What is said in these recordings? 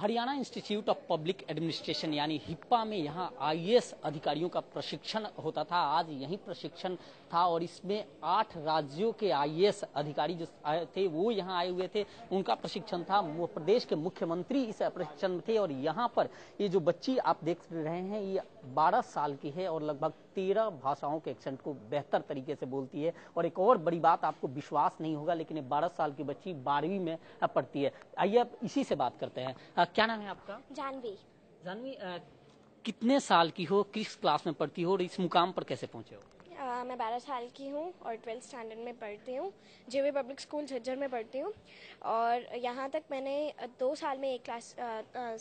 Haryana institute of public administration, यानी HIPA में यहाँ आईएएस अधिकारियों का प्रशिक्षण होता था। आज यही प्रशिक्षण था और इसमें आठ राज्यों के आईएएस अधिकारी जो आए थे, वो यहाँ आए हुए थे। उनका प्रशिक्षण था। प्रदेश के मुख्यमंत्री इस प्रशिक्षण में थे और यहाँ पर ये जो बच्ची आप देख रहे हैं, ये 12 साल की है और लगभग तेरह भाषाओं के एक्सेंट को बेहतर तरीके से बोलती है। और एक और बड़ी बात, आपको विश्वास नहीं होगा, लेकिन बारह साल की बच्ची बारहवीं में पढ़ती है। आइए अब इसी से बात करते हैं। क्या नाम है आपका? जानवी। जानवी कितने साल की हो किस क्लास में पढ़ती हो और इस मुकाम पर कैसे पहुँचे हो? मैं बारह साल की हूँ और ट्वेल्थ स्टैंडर्ड में पढ़ती हूँ, जेवी पब्लिक स्कूल झज्जर में पढ़ती हूँ। और यहाँ तक मैंने दो साल में एक क्लास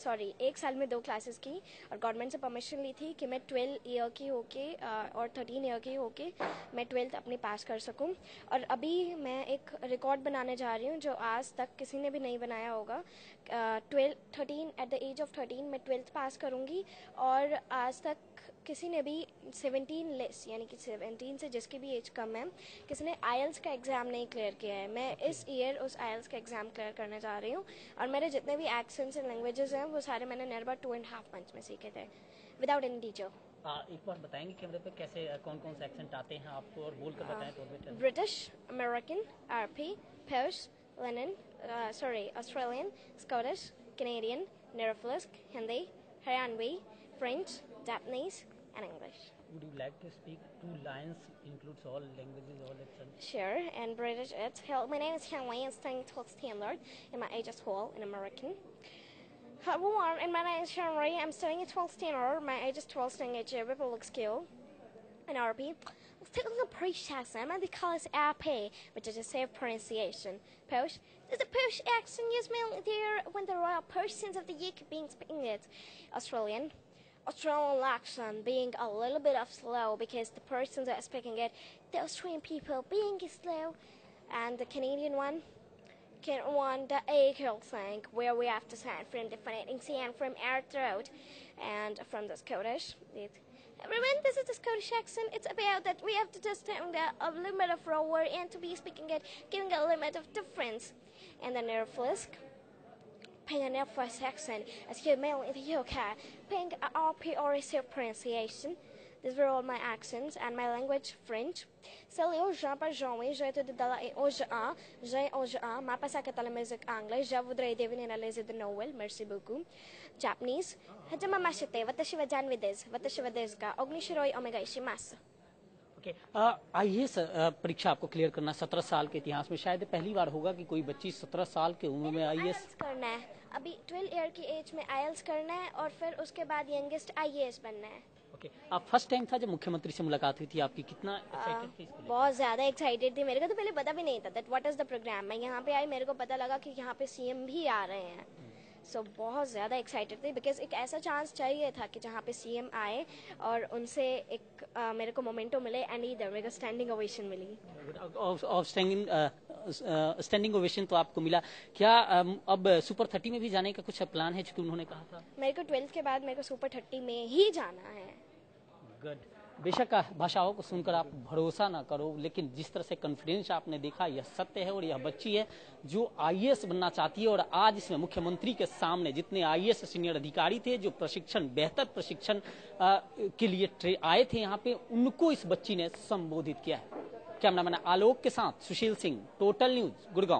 सॉरी एक साल में दो क्लासेस की और गवर्नमेंट से परमिशन ली थी कि मैं ट्वेल्व ईयर की होके और थर्टीन ईयर की होके मैं ट्वेल्थ अपनी पास कर सकूँ। और अभी मैं एक रिकॉर्ड बनाने जा रही हूँ जो आज तक किसी ने भी नहीं बनाया होगा। Twelfth thirteen at the age of thirteen मैं ट्वेल्थ पास करूँगी और आज तक किसी ने भी सेवनटीन लेस यानी कि सेवनटीन से जिसकी भी एज कम है किसी ने आयल्स का एग्ज़ाम नहीं क्लियर किया है। मैं इस ईयर उस आयल्स का एग्ज़ाम क्लियर करने जा रही हूँ और मेरे जितने भी एक्सेंट्स एंड लैंग्वेजेस हैं वो सारे मैंने near two and half month में सीखे थे विदाउट एनी टीचर एक बार बताएँगे कैमरे पे कैसे कौन कौन से एक्सेंट आते हैं आपको और बोल कर बताएँ तो ब्रिटिश अमेरिकन आरपी पर्स लेनिन sorry Australian Scottish Canadian नेरोफ्लिस्क Hindi Haryanvi French Japanese and English. Would you like to speak two lines includes all languages, all accents? Sure, and British it's Hello, my name is Henley, I'm studying 12th standard, and my age is 12 in American. Hello, and my name is Henry, I'm studying 12th standard, my age is 12, studying at J Public School in RP. Let's take a look at Polish accent, and they call it RP, which is a safe pronunciation. Polish, there's a Polish accent used mainly there when the royal persons of the UK being speaking it. Australian, Australian accent being a little bit of slow because the person that's speaking it, the Australian people being slow, and the Canadian one, can one the equal thing where we have to sound from different sound from our throat, and from the Scottish. It, everyone, this is the Scottish accent. It's about that we have to just sound a limit of rower and to be speaking it, giving a limit of difference, and the nerve flisk an F accent as you mail in the UK, paying RP or pronunciation. These were all my accents and my language French. Eu já para já estou de dela em hoje a, já hoje a, mas passar que tala music anglais, já voudrais devenir analyse de Noel, merci beaucoup. Japanese, hajama mashite, watashi wa janwi desu, watashi wa desu ga, ognishiroi omega ishimasu. Okay आइए परीक्षा आपको clear करना सत्रह साल के इतिहास में। शायद पहली बार होगा कि कोई बच्ची सत्रह साल के उम्र में आईएएस करना है। अभी ट्वेल्व ईयर की एज में आईएल्स करना है और फिर उसके बाद यंगेस्ट आईएएस बनना है। ओके आप फ़र्स्ट टाइम था जब मुख्यमंत्री से मुलाकात हुई थी? आपकी कितना एक्साइटेड थी बहुत ज़्यादा एक्साइटेड थी। मेरे को तो पहले पता भी नहीं था that what is the programme मैं यहाँ पे आई मेरे को पता लगा कि यहाँ पे सीएम भी आ रहे हैं। सो so, बहुत ज़्यादा एक्साइटेड थे बिकॉज़ एक ऐसा चांस चाहिए था कि जहाँ पे सीएम आए और उनसे एक uh, मेरे को मोमेंटो मिले एंड इधर मेरे को स्टैंडिंग ओवेशन मिली। स्टैंडिंग ओवेशन तो आपको मिला। क्या अब सुपर थर्टी में भी जाने का कुछ प्लान है चूँकि उन्होंने कहा था? मेरे को ट्वेल्थ के बाद मेरे को सुपर थर्टी में ही जाना है। गुड बेशक भाषाओं को सुनकर आप भरोसा ना करो, लेकिन जिस तरह से कॉन्फिडेंस आपने देखा, यह सत्य है और यह बच्ची है जो आईएएस बनना चाहती है और आज इसमें मुख्यमंत्री के सामने जितने आईएएस सीनियर अधिकारी थे, जो प्रशिक्षण, बेहतर प्रशिक्षण के लिए आए थे यहाँ पे, उनको इस बच्ची ने संबोधित किया है। कैमरामैन आलोक के साथ सुशील सिंह टोटल न्यूज़ गुड़गांव।